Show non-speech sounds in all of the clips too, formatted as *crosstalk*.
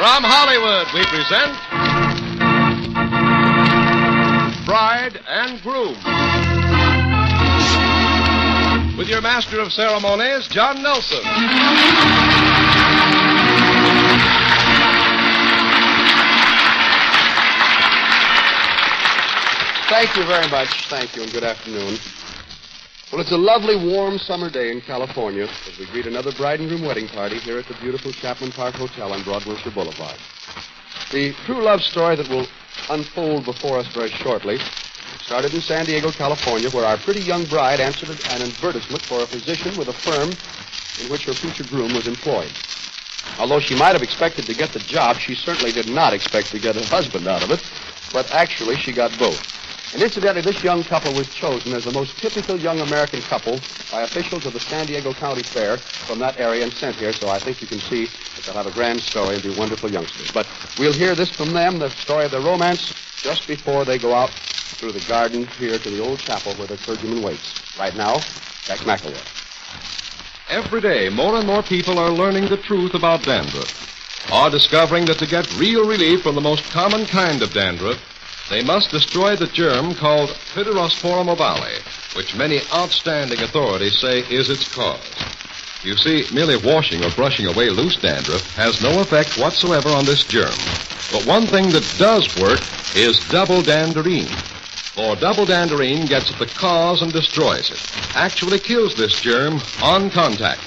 From Hollywood, we present Bride and Groom. With your master of ceremonies, John Nelson. Thank you very much. Thank you, and good afternoon. Well, it's a lovely, warm summer day in California as we greet another bride and groom wedding party here at the beautiful Chapman Park Hotel on Broadwilshire Boulevard. The true love story that will unfold before us very shortly started in San Diego, California, where our pretty young bride answered an advertisement for a position with a firm in which her future groom was employed. Although she might have expected to get the job, she certainly did not expect to get a husband out of it, but actually she got both. And incidentally, this young couple was chosen as the most typical young American couple by officials of the San Diego County Fair from that area and sent here, so I think you can see that they'll have a grand story and be wonderful youngsters. But we'll hear this from them, the story of their romance, just before they go out through the garden here to the old chapel where the clergyman waits. Right now, Jack McElroy. Every day, more and more people are learning the truth about dandruff, are discovering that to get real relief from the most common kind of dandruff, they must destroy the germ called Pityrosporum ovale, which many outstanding authorities say is its cause. You see, merely washing or brushing away loose dandruff has no effect whatsoever on this germ. But one thing that does work is double danderine. For double danderine gets at the cause and destroys it. Actually kills this germ on contact.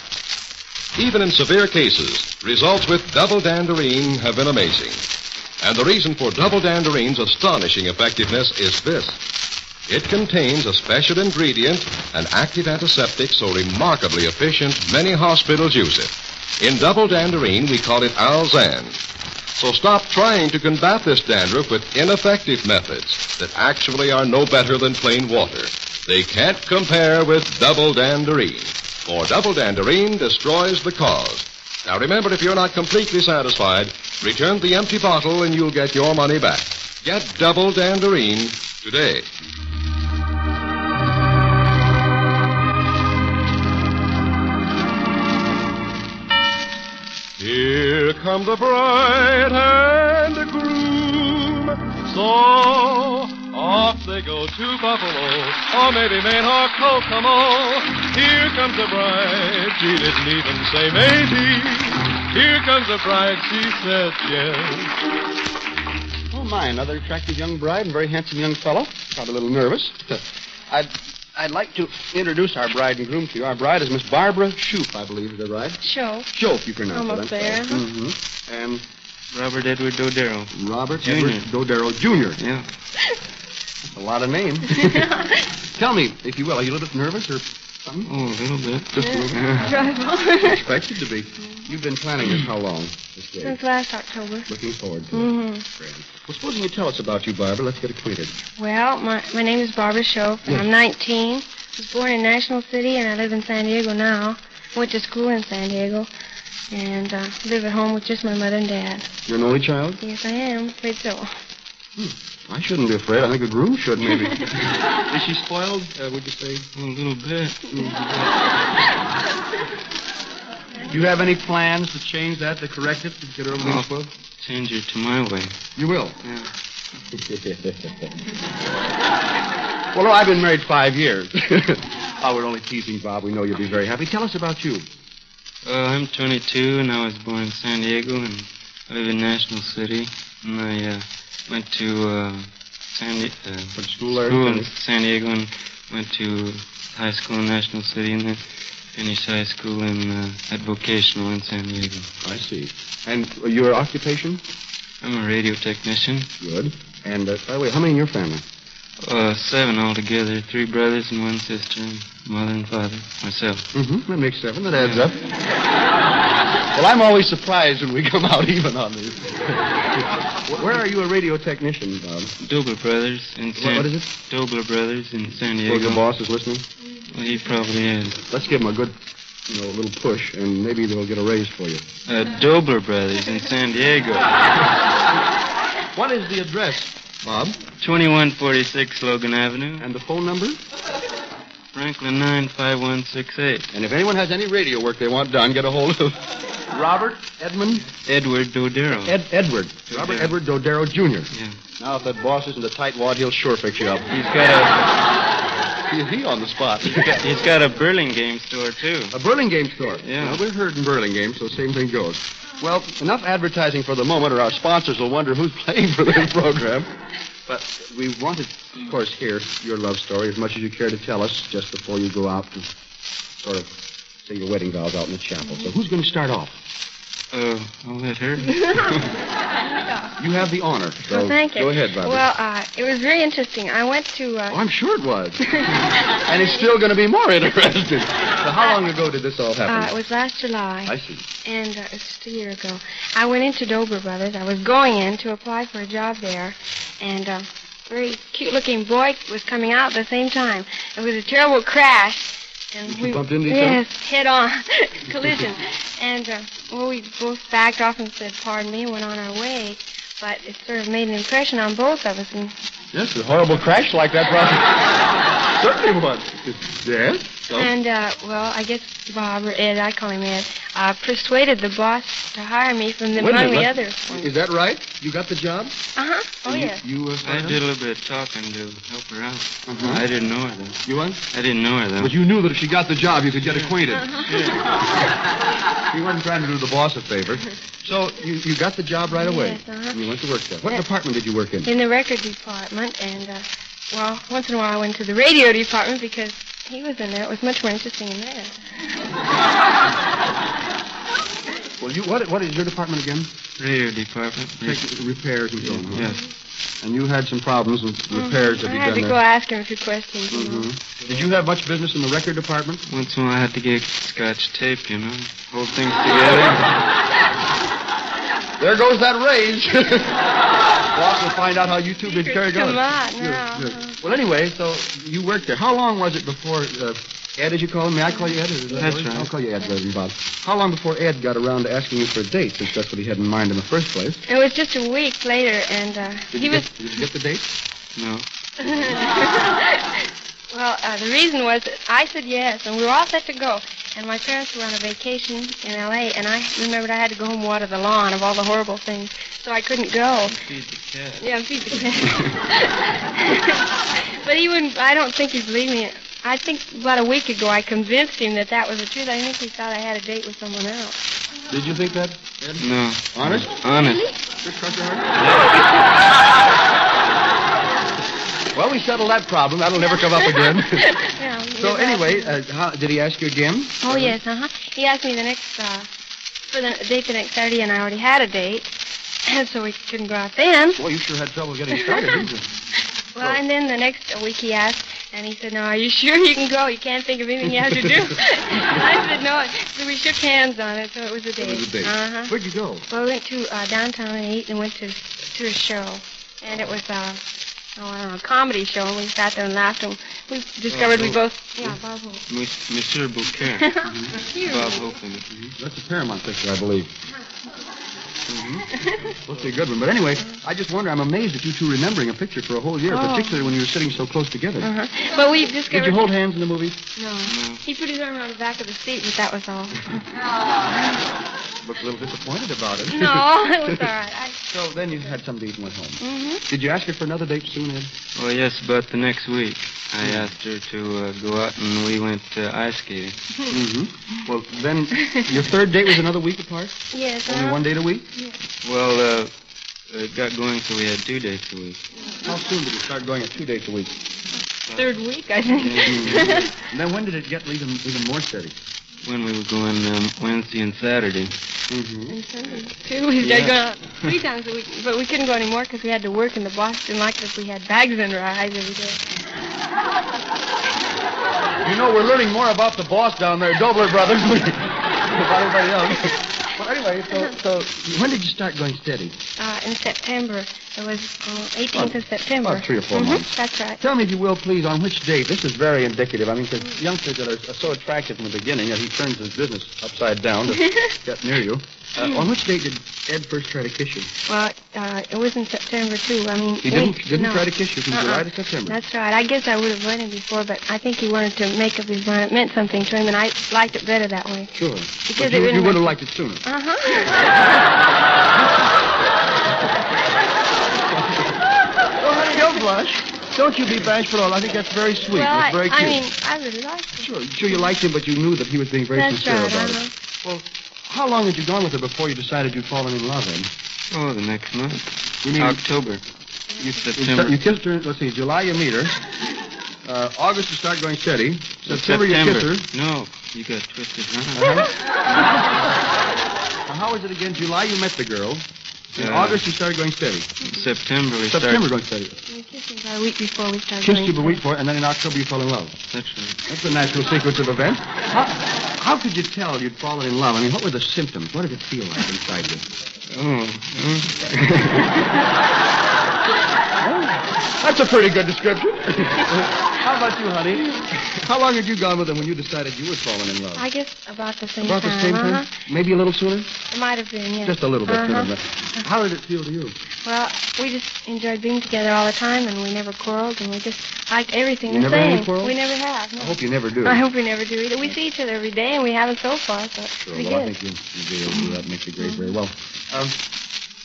Even in severe cases, results with double danderine have been amazing. And the reason for double danderine's astonishing effectiveness is this. It contains a special ingredient, an active antiseptic so remarkably efficient many hospitals use it. In double danderine, we call it Alzan. So stop trying to combat this dandruff with ineffective methods that actually are no better than plain water. They can't compare with double danderine. For double danderine destroys the cause. Now remember, if you're not completely satisfied, return the empty bottle and you'll get your money back. Get double danderine today. Here come the bride and the groom. So off they go to Buffalo, or maybe Maine or Kokomo. Here comes the bride. She didn't even say maybe. Here comes the bride. She said yes. Oh, my, another attractive young bride and very handsome young fellow. Got a little nervous. *laughs* I'd, I'd like to introduce our bride and groom to you. Our bride is Miss Barbara Shoup, I believe. Is that right? Show. Shoup, you pronounce Almost it. there. Mm-hmm. And Robert Edward Dodero. Robert Jr. Edward Dodero Jr. Yeah. That's a lot of names. *laughs* *laughs* Tell me, if you will, are you a little bit nervous or something? Oh, a little bit. Just a little bit. Expected to be. You've been planning this how long? This day? Since last October. Looking forward to it. Mm-hmm. Grand. Well, supposing you tell us about you, Barbara. Let's get acquainted. Well, my, my name is Barbara Shope, and I'm 19. I was born in National City, and I live in San Diego now. Went to school in San Diego, and uh, live at home with just my mother and dad. You're an only child? Yes, I am. Afraid so. I shouldn't be afraid. I think a groom should, maybe. *laughs* Is she spoiled, uh, would you say? A little bit. Do you have any plans to change that, to correct it, to get her a little Oh. spoiled? Change her to my way. You will? Yeah. *laughs* well, no, I've been married five years. *laughs* oh, we're only teasing, Bob. We know you'll be very happy. Tell us about you. Uh, I'm 22, and I was born in San Diego, and I live in National City. And I uh, went to uh, San, Di- uh, school in San Diego and went to high school in National City, and then finished high school in uh, at vocational in San Diego. I see. And uh, your occupation? I'm a radio technician. Good. And, uh, by the way, how many in your family? Uh, seven altogether. Three brothers and one sister, and mother and father. Myself. Mm-hmm. That makes seven. That adds up. *laughs* well, I'm always surprised when we come out even on these. Where are you a radio technician, Bob? Dobler Brothers in San what is it? Dobler Brothers in San Suppose Diego. your boss is listening. Well, he probably is. Let's give him a good, you know, little push, and maybe they'll get a raise for you. Uh, Dobler Brothers in San Diego. *laughs* What is the address, Bob? 2146 Logan Avenue. And the phone number? Franklin 95168. And if anyone has any radio work they want done, get a hold of Robert Edmund Edward Dodero. Ed, Edward. Robert Dodero. Edward Dodero Jr. Yeah. Now, if that boss isn't a tightwad, he'll sure fix you up. He's got He, he on the spot. a he's got a Burlingame store too. A Burlingame store. Yeah. Well, we're heard in Burlingame, so same thing goes. Well, enough advertising for the moment, or our sponsors will wonder who's *laughs* playing for this program. But we wanted, of course, hear your love story as much as you care to tell us just before you go out and sort of say your wedding vows out in the chapel. So mm-hmm. who's going to start off? Oh, I'll let her. *laughs* You have the honor. So well, thank you. Go ahead, Barbara. Well, uh, it was very interesting. I went to. oh, Uh, I'm sure it was. *laughs* and it's still going to be more interesting. So how long ago did this all happen? uh, it was last July. I see. And uh, it's just a year ago. I went into Dobler Brothers. I was going in to apply for a job there, and uh, a very cute-looking boy was coming out at the same time. It was a terrible crash. And we bumped into each other? yes, head-on *laughs* collision. And uh, well, we both backed off and said, "Pardon me," and went on our way. But it sort of made an impression on both of us, and Yes, a horrible crash like that probably certainly was. Yes? So? And, uh, well, I guess Bob or Ed, I call him Ed, uh, persuaded the boss to hire me from the, Wait a among the minute, others. let- Is that right? You got the job? Uh-huh. Oh, you, yes. You, uh, I did a little bit of talking to help her out. Uh-huh. I didn't know her though. You what? I didn't know her though. But you knew that if she got the job, you could get acquainted. Uh-huh. You weren't trying to do the boss a favor. So you, you got the job right away. Yes, uh-huh. And you went to work there. What Yeah. department did you work in? In the record department, and, uh, well, once in a while I went to the radio department because he was in there. It was much more interesting in there. *laughs* Well, you what? What is your department again? Radio department. Tech- repairs and so on. huh? Yes. And you had some problems with repairs I that you had done to go ask him a few questions, you know. Mhm. Did you have much business in the record department? Once in a while I had to get scotch tape, you know, hold things together. *laughs* There goes that raise. Boss will find out how you two been carried on. Come on, Good, now. good. Well, anyway, so you worked there. How long was it before uh, Ed, as you call him? May I call you Ed? Is that That's right? right. I'll call you Ed, Reverend Bob. How long before Ed got around to asking you for a date, since that's what he had in mind in the first place? It was just a week later, and uh, Did, he you, was. get, did you get the date? No. *laughs* well, uh, the reason was that I said yes, and we were all set to go. And my parents were on a vacation in L.A., and I remembered I had to go home and water the lawn of all the horrible things, so I couldn't go. Feed the cat. Yeah, feed the cat. *laughs* but he wouldn't. I don't think he believed me. I think about a week ago I convinced him that that was the truth. I think he thought I had a date with someone else. Did you think that, Ed? No. Honest? Honest. Good cross your heart? *laughs* well, we settled that problem. That'll never come up again. *laughs* Yeah, *laughs* so anyway, uh, how, did he ask you again? Oh yes, uh huh. He asked me the next uh, for the date the next Saturday, and I already had a date, and so we couldn't go out then. Well, you sure had trouble getting started, didn't you? Well, and then the next week he asked, and he said, "No, are you sure you can go? You can't think of anything you have to do." *laughs* I said, "No." So we shook hands on it, so it was a date. It was a date. Uh huh. Where'd you go? Well, we went to uh, downtown and ate, and went to to a show, and it was uh, oh, I don't know, a comedy show, and we sat there and laughed, and we discovered we both, yeah, Bob Hope. Monsieur Beaucaire. *laughs* Monsieur. Bob Hope. and- That's a Paramount picture, I believe. Mm-hmm. To be a good one. But anyway, I just wonder, I'm amazed at you two remembering a picture for a whole year, Oh. particularly when you were sitting so close together. Uh-huh. But we discovered. Did you hold hands in the movie? No. No. He put his arm around the back of the seat, but that was all. *laughs* Looked a little disappointed about it. no, it was *laughs* all right. I, so then you had some to eat and went home. hmm Did you ask her for another date soon, Ed? Well, yes, but the next week I asked her to uh, go out and we went uh, ice skating. Mm-hmm. Well, then your third date was another week apart? Yes. Only uh-huh. one date a week? Well, uh, it got going so we had two dates a week. How soon did you start going at two dates a week? Third week, I think. And *laughs* then when did it get even, even more steady? When we were going um, Wednesday and Saturday. Mm-hmm. And Sunday, too. We started Yeah. going out *laughs* three times a week, but we couldn't go anymore because we had to work, and the boss didn't like it if we had bags under our eyes every day. You know, we're learning more about the boss down there, Dobler Brothers, than *laughs* about everybody else. *laughs* Well, anyway, so, so when did you start going steady? Uh, in September, it was uh, 18th of September. about three or four Mhm, months. That's right. Tell me, if you will, please, on which date? This is very indicative. I mean, because youngsters that are, are so attractive from the beginning that he turns his business upside down to *laughs* get near you. Uh, on which date did Ed first try to kiss you? Well, uh, it was in September too. I mean, He didn't didn't no. try to kiss you from Uh-uh. July to September. That's right. I guess I would have went in before, but I think he wanted to make up his mind. It meant something to him, and I liked it better that way. Sure. Because But it you, really you would have liked it sooner. Uh huh. *laughs* Oh, honey, don't blush. Don't you be bashful at all. I think that's very sweet. well, that's very I, cute. I mean, I really liked him. sure, sure you liked him, but you knew that he was being very That's sincere right. about Uh-huh. it. Well, how long had you gone with her before you decided you'd fallen in love, Ed? Oh, the next month. You mean October. you, September. you kissed her? Let's see. July you meet her. Uh, August you start going steady. September, September. you kiss her. No, you got twisted, huh? *laughs* Now, how was it again? July you met the girl. In Uh, August you started going steady. September we September started. going steady. We kissed him about a week before we started. Kissed going you a week before, and then in October you fell in love. That's right. That's the natural sequence of events. How, how could you tell you'd fallen in love? I mean, what were the symptoms? What did it feel like inside you? Oh, oh. That's a pretty good description. *laughs* How about you, honey? How long had you gone with him when you decided you were falling in love? I guess about the same About the time. same uh-huh. time? Maybe a little sooner? It might have been, yes. Just a little bit uh-huh. sooner. How did it feel to you? Well, we just enjoyed being together all the time, and we never quarreled, and we just liked everything You the never had same. any quarrels? We never have. No. I hope you never do. I hope we never do either. We see each other every day, and we haven't so far, so Sure, pretty well, I think you, you'll be able to do that. Makes you great very well. Um,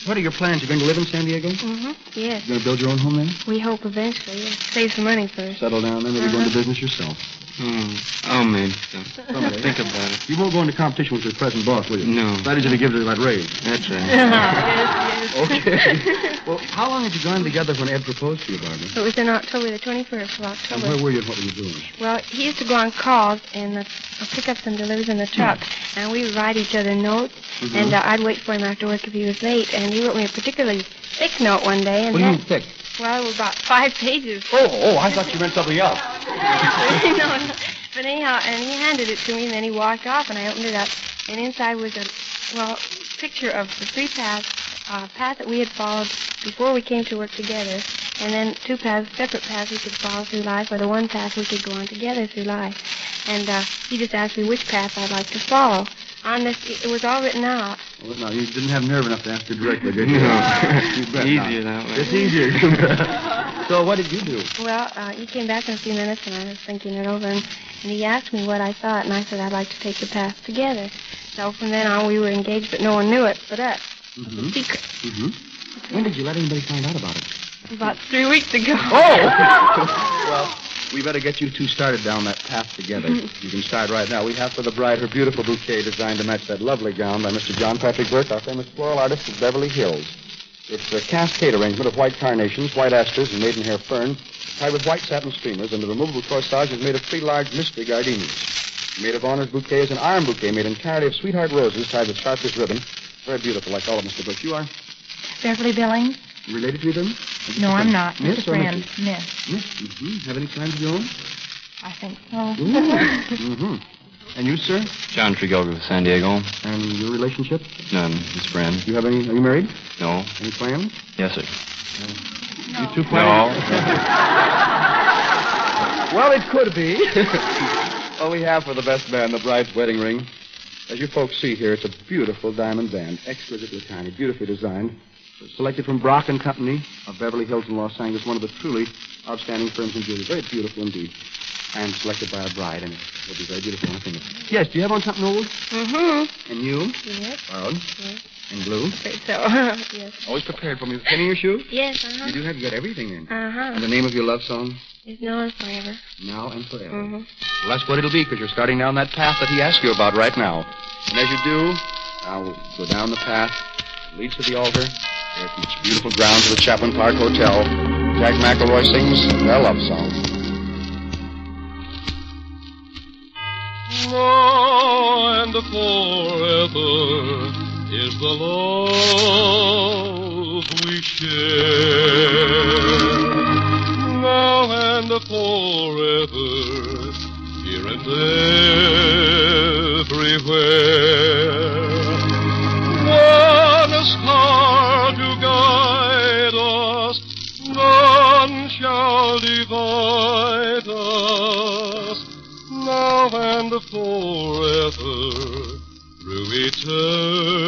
what are your plans? You're going to live in San Diego? Mm-hmm. Yes. You're going to build your own home there? We hope eventually. Yes. Save some money first. Settle down there, maybe go Uh-huh. into business yourself. Oh, oh, maybe so. Someday. Think about it. You won't go into competition with your present boss, will you? No. That is if he gives her that raise. That's right. *laughs* yes, yes. Okay. well, how long had you gone together when Ed proposed to you, Barbara? It was in October, the 21st of And October. where were you and what were you doing? Well, he used to go on calls and uh, pick up some deliveries in the truck, and we would write each other notes, Mm-hmm. and uh, I'd wait for him after work if he was late, and he wrote me a particularly thick note one day, and What do you mean thick? Well, it was about five pages. Oh, oh, I thought you meant something else. *laughs* no, no. But anyhow, and he handed it to me, and then he walked off, and I opened it up, and inside was a, well, picture of the three paths, uh, path that we had followed before we came to work together, and then two paths, separate paths we could follow through life, or the one path we could go on together through life. And uh, he just asked me which path I'd like to follow. On this, it was all written out. Well, no, you didn't have nerve enough to ask her directly, did you? No. *laughs* You bet Easier not. that way. It's easier. *laughs* so what did you do? Well, uh, he came back in a few minutes, and I was thinking it over, and, and he asked me what I thought, and I said I'd like to take the path together. So from then on, we were engaged, but no one knew it but us. Mm-hmm. Secret. Mm-hmm. When did you let anybody find out about it? About three weeks ago. Oh! *laughs* well, we better get you two started down that path together. *laughs* You can start right now. We have for the bride her beautiful bouquet designed to match that lovely gown by Mr. John Patrick Burke, our famous floral artist of Beverly Hills. It's a cascade arrangement of white carnations, white asters, and maidenhair fern, tied with white satin streamers, and the removable corsage is made of three large mystery gardenias. The maid of honor's bouquet is an arm bouquet made entirely of sweetheart roses tied with sharpish ribbon. Very beautiful, like all of Mr. Burke. You are Beverly Billings? related to them? No, I'm not. Miss Just a or friend. Mrs.? Miss. Yes. Mm-hmm. Have any plans of your own? I think so. mm-hmm. And you, sir? John Tregelger of San Diego. And your relationship? None. His friend. You have any? Are you married? No. Any plans? Yes, sir. You two No. *laughs* well, it could be. *laughs* All we have for the best man, the bride's wedding ring. As you folks see here, it's a beautiful diamond band, exquisitely tiny, beautifully designed. Selected from Brock and Company of Beverly Hills and Los Angeles, one of the truly outstanding firms in jewelry. Very beautiful indeed. And selected by a bride, and it will be very beautiful a finger. Yes, do you have on something old? Mm-hmm. And you? Yes, Borrowed? Yes. And blue? afraid so. *laughs* yes. Always prepared for me. In your shoe? Yes, uh-huh. You do have, you got everything in. Uh-huh. And the name of your love song? It's known forever. Now and forever. Mm-hmm. Well, that's what it'll be, because you're starting down that path that he asked you about right now. And as you do, I'll go down the path, leads to the altar, at these beautiful grounds of the Chapman Park Hotel. Jack McElroy sings their love song. Now and forever is the love we share. Now and forever, here and everywhere. One star divide us now and forever through eternity.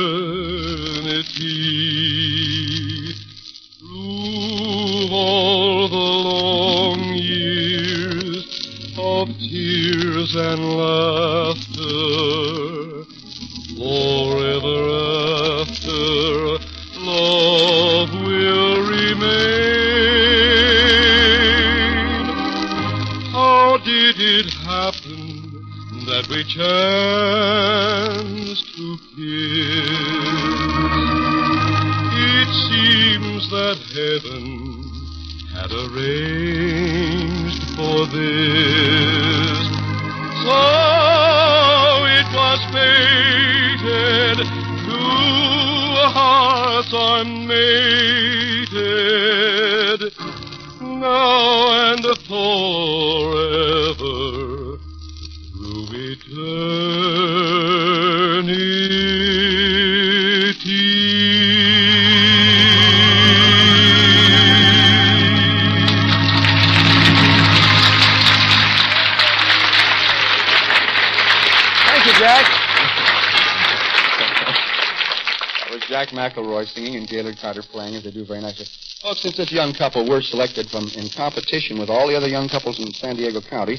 McElroy singing and Gaylord Carter playing, as they do very nicely. Well, since this young couple were selected from in competition with all the other young couples in San Diego County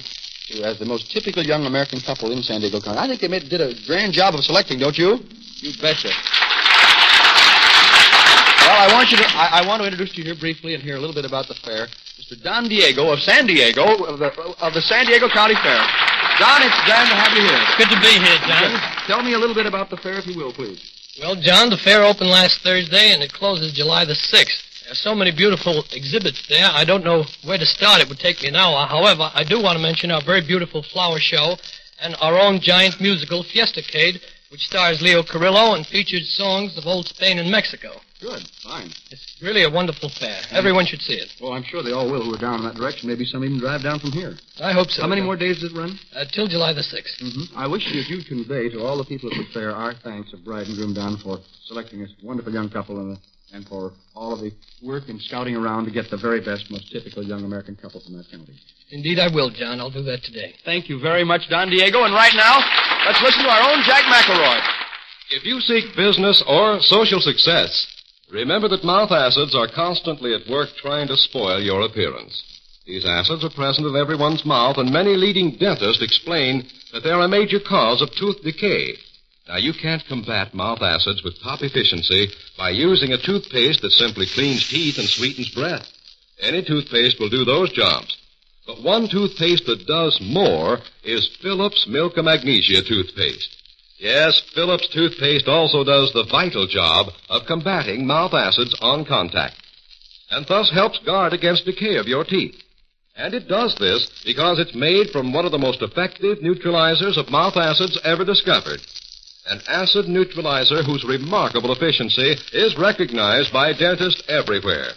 to- as the most typical young American couple in San Diego County, I think they made, did a grand job of selecting, don't you? You betcha. Well, I want you to. I, I want to introduce you here briefly and hear a little bit about the fair. Mr. Don Diego of San Diego of the, of the San Diego County Fair. Don, it's grand to have you here. Good to be here, John. Tell me a little bit about the fair, if you will, please. Well, John, the fair opened last Thursday and it closes July the 6th. There are so many beautiful exhibits there, I don't know where to start. It would take me an hour. However, I do want to mention our very beautiful flower show and our own giant musical, Fiestacade, which stars Leo Carrillo and features songs of old Spain and Mexico. Good, fine. It's really a wonderful fair. Everyone should see it. Well, I'm sure they all will who are down in that direction. Maybe some even drive down from here. I hope so. How many more days does it run? Uh, till July the 6th. Mm-hmm. I wish that you'd convey to all the people at the fair our thanks of bride and groom Don for selecting this wonderful young couple and, and for all of the work and scouting around to get the very best, most typical young American couple from that county. Indeed, I will, John. I'll do that today. Thank you very much, Don Diego. And right now, let's listen to our own Jack McElroy. If you seek business or social success, remember that mouth acids are constantly at work trying to spoil your appearance. These acids are present in everyone's mouth, and many leading dentists explain that they're a major cause of tooth decay. Now, you can't combat mouth acids with top efficiency by using a toothpaste that simply cleans teeth and sweetens breath. Any toothpaste will do those jobs. But one toothpaste that does more is Phillips Milk and Magnesia toothpaste. Yes, Phillips toothpaste also does the vital job of combating mouth acids on contact, and thus helps guard against decay of your teeth. And it does this because it's made from one of the most effective neutralizers of mouth acids ever discovered. An acid neutralizer whose remarkable efficiency is recognized by dentists everywhere.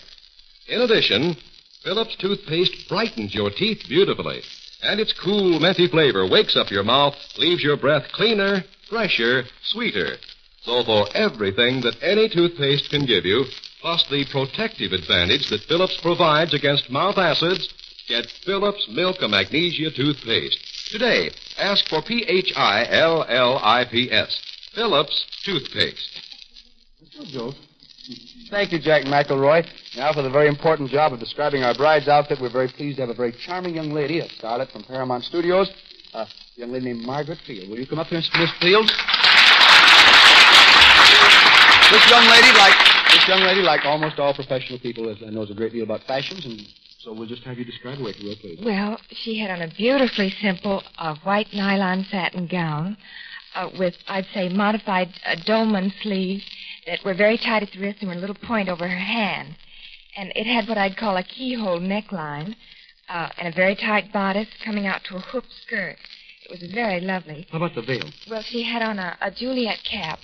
In addition, Phillips toothpaste brightens your teeth beautifully, and its cool, minty flavor wakes up your mouth, leaves your breath cleaner, fresher, sweeter. So for everything that any toothpaste can give you, plus the protective advantage that Phillips provides against mouth acids, get Phillips Milk of Magnesia toothpaste. Today, ask for P-H-I-L-L-I-P-S. Phillips toothpaste. Joe. Thank you, Jack McElroy. Now for the very important job of describing our bride's outfit. We're very pleased to have a very charming young lady, a starlet from Paramount Studios, young lady named Margaret Field. Will you come up here, Miss Field? This young lady, like this young lady, like almost all professional people, is, uh, knows a great deal about fashions, and so we'll just have you describe her, you please. Well, she had on a beautifully simple uh, white nylon satin gown uh, with, I'd say, modified uh, dolman sleeves that were very tight at the wrist and were a little point over her hand. And it had what I'd call a keyhole neckline uh, and a very tight bodice coming out to a hoop skirt. It was very lovely. How about the veil? Well, she had on a, a Juliet cap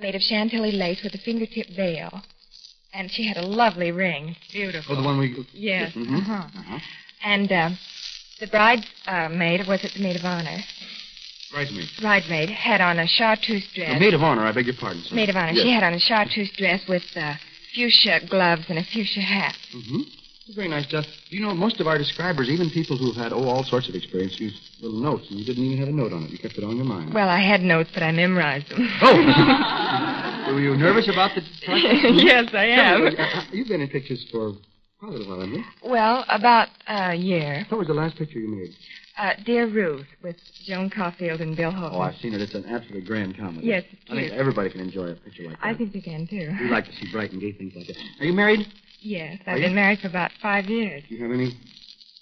made of chantilly lace with a fingertip veil. And she had a lovely ring. Beautiful. Oh, the one we. Yes. Mm-hmm. Uh-huh. Uh-huh. And uh, the bride's uh, maid, or was it the maid of honor? Bridesmaid. Bridesmaid had on a chartreuse dress. The maid of honor, I beg your pardon, sir. Maid of honor. Yes. She had on a chartreuse dress with uh, fuchsia gloves and a fuchsia hat. Mm-hmm. Very nice stuff. You know, most of our describers, even people who've had, oh, all sorts of experience, use little notes, and you didn't even have a note on it. You kept it on your mind. Well, I had notes, but I memorized them. *laughs* Oh! *laughs* Were you nervous about the *laughs* yes, I am. Uh, You've been in pictures for quite a little while, haven't you? Well, about a year. What was the last picture you made? Uh, Dear Ruth with Joan Caulfield and Bill Holden. Oh, I've seen it. It's an absolutely grand comedy. Yes, it's I think everybody can enjoy a picture like that. I think you can, too. We like to see bright and gay things like that. Are you married? Yes, I've you? been married for about five years. Do you have any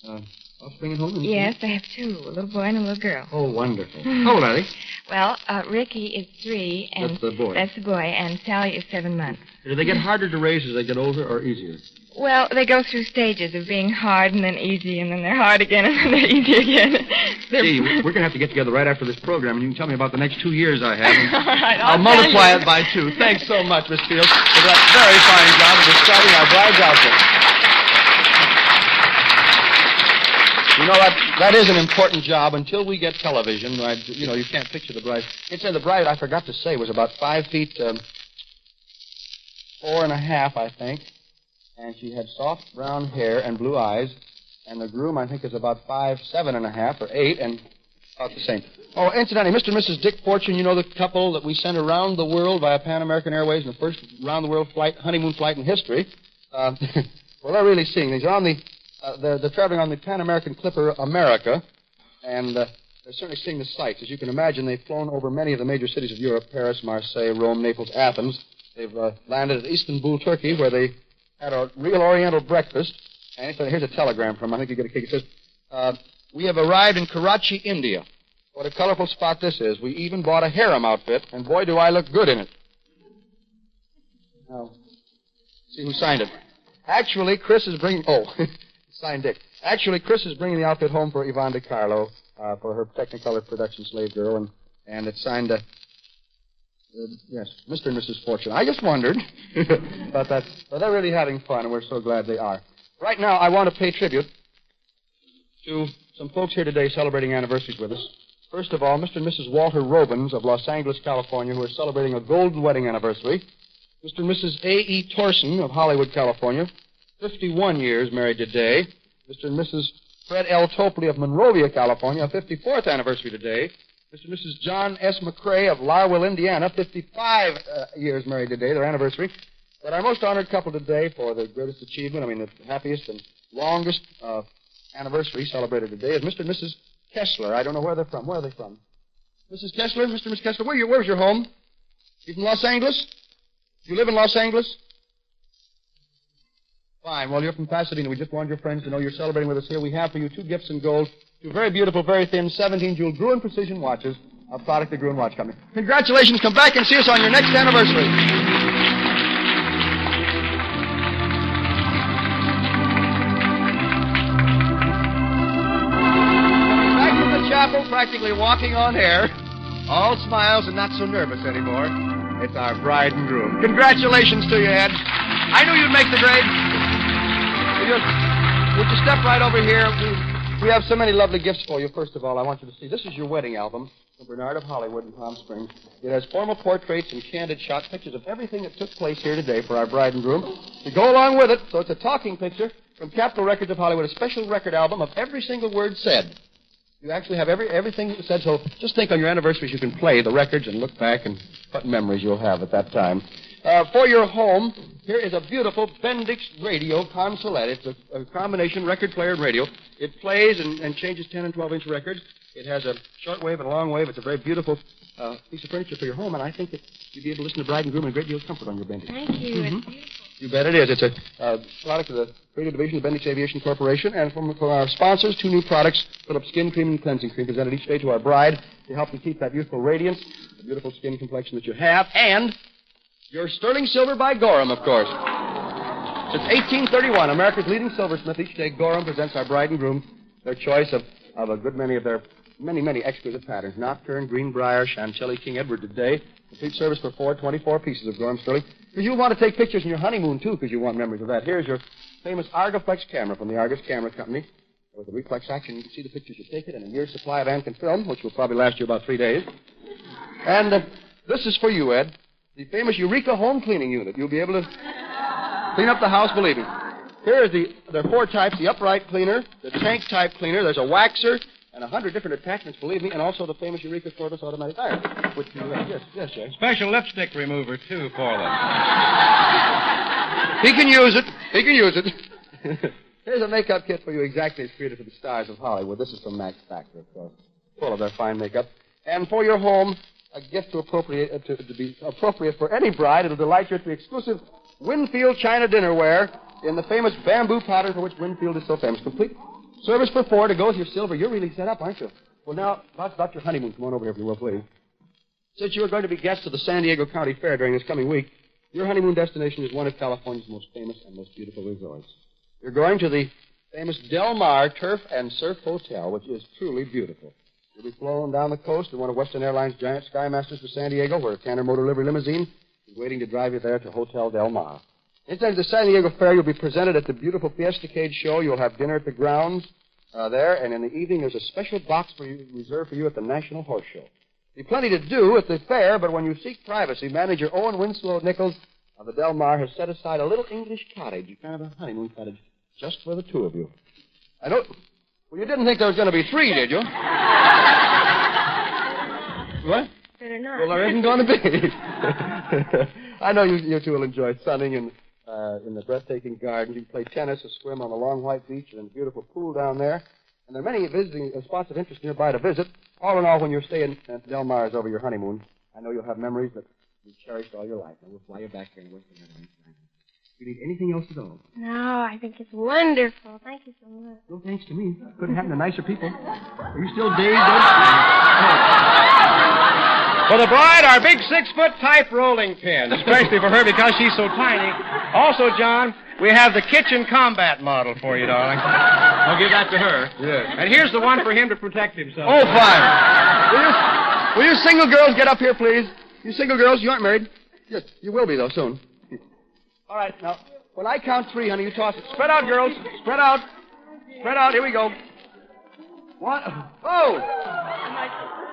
uh, Offspring at home? Yes, I have two, a little boy and a little girl. Oh, wonderful. How old are they? Well, uh, Ricky is three, and That's the boy. that's the boy, and Sally is seven months. Do they get harder to raise as they get older or easier? Well, they go through stages of being hard and then easy, and then they're hard again, and then they're easy again. *laughs* They're- Gee, we're going to have to get together right after this program, and you can tell me about the next two years I have. *laughs* All right, I'll I'll multiply you. it by two. Thanks so much, Miss Fields, for that very fine job of describing our bride's outfit. You know, that, that is an important job until we get television. I, you know, you can't picture the bride. It's uh, the bride, I forgot to say, was about five feet, um, four and a half, I think. And she had soft brown hair and blue eyes. And the groom, I think, is about five, seven and a half, or eight, and about the same. Oh, incidentally, Mr. and Mrs. Dick Fortune, you know the couple that we sent around the world via Pan American Airways in the first round the world flight, honeymoon flight in history. Uh, *laughs* well, they're really seeing these. They're on the, uh, they're, they're traveling on the Pan American Clipper America, and uh, they're certainly seeing the sights. As you can imagine, they've flown over many of the major cities of Europe: Paris, Marseille, Rome, Naples, Athens. They've uh, landed at Istanbul, Turkey, where they had a real Oriental breakfast. And so here's a telegram from. I think you get a kick. It says, uh, "We have arrived in Karachi, India. What a colorful spot this is. We even bought a harem outfit, and boy, do I look good in it." Now, see who signed it. Actually, Chris is bringing. Oh, *laughs* signed Dick. Actually, Chris is bringing the outfit home for Yvonne De Carlo uh, for her Technicolor production slave girl, and and it's signed. Uh, uh, yes, Mr. and Mrs. Fortune. I just wondered, but that's but they're really having fun, and we're so glad they are. Right now, I want to pay tribute to some folks here today celebrating anniversaries with us. First of all, Mr. and Mrs. Walter Robins of Los Angeles, California, who are celebrating a golden wedding anniversary. Mr. and Mrs. A.E. Torson of Hollywood, California, 51 years married today. Mr. and Mrs. Fred L. Topley of Monrovia, California, 54th anniversary today. Mr. and Mrs. John S. McCrae of Larwill, Indiana, 55 uh, years married today, their anniversary. But our most honored couple today for the greatest achievement, I mean, the happiest and longest uh, anniversary celebrated today is Mr. and Mrs. Kessler. I don't know where they're from. Where are they from? Mrs. Kessler, Mr. and Mrs. Kessler, where you, where's your home? You from Los Angeles? You live in Los Angeles? Fine. Well, you're from Pasadena. We just want your friends to know you're celebrating with us here. We have for you two gifts in gold, two very beautiful, very thin 17-jewel Gruen Precision watches, a product of Gruen Watch Company. Congratulations. Come back and see us on your next anniversary. Back from the chapel, practically walking on air. All smiles and not so nervous anymore. It's our bride and groom. Congratulations to you, Ed. I knew you'd make the grade. Would you, would you step right over here? We, have so many lovely gifts for you. First of all, I want you to see this is your wedding album from Bernard of Hollywood in Palm Springs. It has formal portraits and candid shot pictures of everything that took place here today for our bride and groom. To go along with it, so it's a talking picture from Capitol Records of Hollywood, a special record album of every single word said. You actually have every everything said. So just think on your anniversaries, you can play the records and look back and what memories you'll have at that time. Uh, for your home, here is a beautiful Bendix radio consolette. It's a, a combination record player and radio. It plays and, and changes 10 and 12 inch records. It has a short wave and a long wave. It's a very beautiful uh, piece of furniture for your home, and I think that you'd be able to listen to bride and groom in a great deal of comfort on your Bendix. Thank you. Mhm. It's beautiful. You bet it is. It's a uh, product of the radio division of Bendix Aviation Corporation. And from, from our sponsors, two new products, Phillips Skin Cream and Cleansing Cream, presented each day to our bride to help you keep that youthful radiance, the beautiful skin complexion that you have, and your sterling silver by Gorham, of course. Since 1831, America's leading silversmith, each day Gorham presents our bride and groom their choice of, of a good many of their many, many exquisite patterns. Nocturne, Greenbrier, Chantilly, King Edward today. Complete service for four, 24 pieces of Gorham sterling. Because you'll want to take pictures in your honeymoon, too, because you want memories of that. Here's your famous Argoflex camera from the Argus Camera Company. With a reflex action, you can see the pictures you take it and a year's supply of Ankin film, which will probably last you about three days. And uh, this is for you, Ed. The famous Eureka home cleaning unit. You'll be able to clean up the house, believe me. Here is the, there are four types, the upright cleaner, the tank type cleaner, there's a waxer, and a hundred different attachments, believe me, and also the famous Eureka cordless automatic iron, which you, uh, yes, yes, Jay. Special lipstick remover, too, for them. He can use it. He can use it. *laughs* Here's a makeup kit for you exactly as created for the stars of Hollywood. This is from Max Factor, of course. Full of their fine makeup. And for your home, a gift to appropriate uh, to, to be appropriate for any bride. It'll delight you with the exclusive Winfield China dinnerware in the famous bamboo pattern for which Winfield is so famous. Complete Service for four to go with your silver. You're really set up, aren't you? Well, now, about, about your honeymoon. Come on over here if you will, please. Since you are going to be guests of the San Diego County Fair during this coming week, your honeymoon destination is one of California's most famous and most beautiful resorts. You're going to the famous Del Mar Turf and Surf Hotel, which is truly beautiful. You'll be flown down the coast in one of Western Airlines' giant Skymasters to San Diego, where a Tanner Motor Livery Limousine is waiting to drive you there to Hotel Del Mar. Inside the San Diego Fair, you'll be presented at the beautiful Fiestacade show. You'll have dinner at the grounds uh, there, and in the evening there's a special box for you, reserved for you at the National Horse Show. Be plenty to do at the fair, but when you seek privacy, manager Owen Winslow Nichols of the Del Mar has set aside a little English cottage, kind of a honeymoon cottage, just for the two of you. I don't. Well, you didn't think there was going to be three, did you? *laughs* what? Better not. Well, there isn't going to be. *laughs* I know you, you two will enjoy sunning in, uh, in the breathtaking gardens. You can play tennis or swim on the long white beach and a beautiful pool down there. And there are many visiting uh, spots of interest nearby to visit. All in all, when you're staying at Del Mar's over your honeymoon, I know you'll have memories that you've cherished all your life. And we'll fly you back here in Western Airlines. You need anything else at all? No, I think it's wonderful. Thank you so much. No thanks to me. Couldn't happen to nicer people. Are you still dazed? For the bride, our big six-foot type rolling pin, especially for her because she's so tiny. Also, John, we have the kitchen combat model for you, darling. I'll give that to her. Yes. And here's the one for him to protect himself. Oh, fine. Will you, will you single girls get up here, please? You single girls, you aren't married. Yes, you will be, though, soon. All right, now, when I count three, honey, you toss it. Spread out, girls. Spread out. Spread out. Here we go. One. Oh!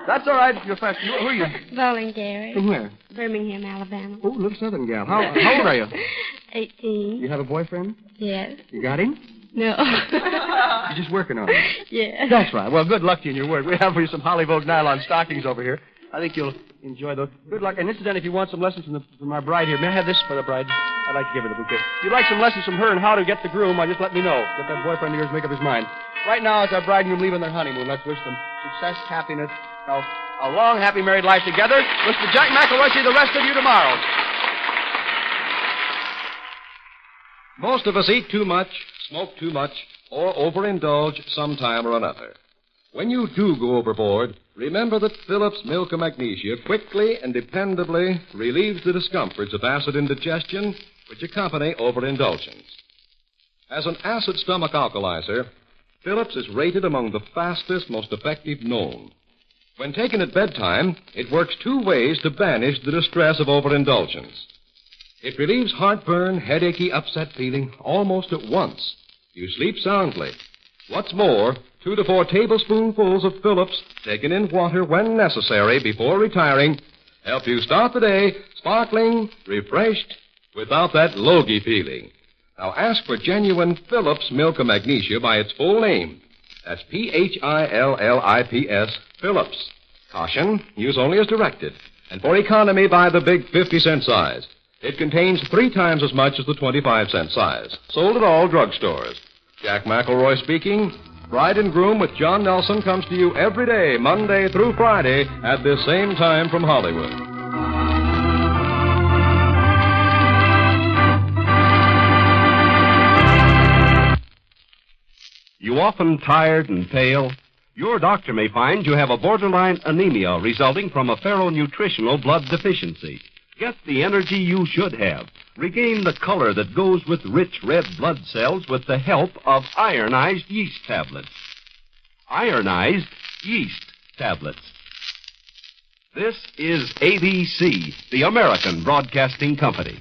That's all right. You're fast. Who are you? Bowling Gary. From where? Birmingham, Alabama. Oh, little southern gal. How, how old are you? *laughs* 18. You have a boyfriend? Yes. You got him? No. *laughs* You're just working on it. *laughs* yes. That's right. Well, good luck to you in your work. We have for you some Hollywood nylon stockings over here. I think you'll enjoy those. Good luck. And incidentally, if you want some lessons from, the, from our bride here, may I have this for the bride? I'd like to give her the bouquet. If you'd like some lessons from her on how to get the groom, why just let me know. Get that boyfriend of yours make up his mind. Right now, as our bride and groom leave on their honeymoon, let's wish them success, happiness, now, a long, happy married life together. Mr. Jack McElroy, see the rest of you tomorrow. Most of us eat too much, smoke too much, or overindulge sometime or another. When you do go overboard, remember that Phillips Milk of Magnesia quickly and dependably relieves the discomforts of acid indigestion which accompany overindulgence. As an acid stomach alkalizer, Phillips is rated among the fastest, most effective known. When taken at bedtime, it works two ways to banish the distress of overindulgence. It relieves heartburn, headachy, upset feeling almost at once. You sleep soundly. What's more, two to four tablespoonfuls of Phillips taken in water when necessary before retiring help you start the day sparkling, refreshed, without that logy feeling. Now ask for genuine Phillips Milk of Magnesia by its full name. That's P-H-I-L-L-I-P-S, Phillips. Caution, use only as directed. And for economy, buy the big 50 cent size. It contains three times as much as the 25 cent size. Sold at all drugstores. Jack McElroy speaking. Bride and Groom with John Nelson comes to you every day, Monday through Friday, at this same time from Hollywood. You often tired and pale? Your doctor may find you have a borderline anemia resulting from a ferronutritional blood deficiency. Get the energy you should have. Regain the color that goes with rich red blood cells with the help of ironized yeast tablets. Ironized yeast tablets. This is ABC, the American Broadcasting Company.